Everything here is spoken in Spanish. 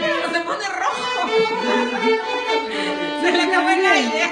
Pero se pone rojo. Se le acaba el aire.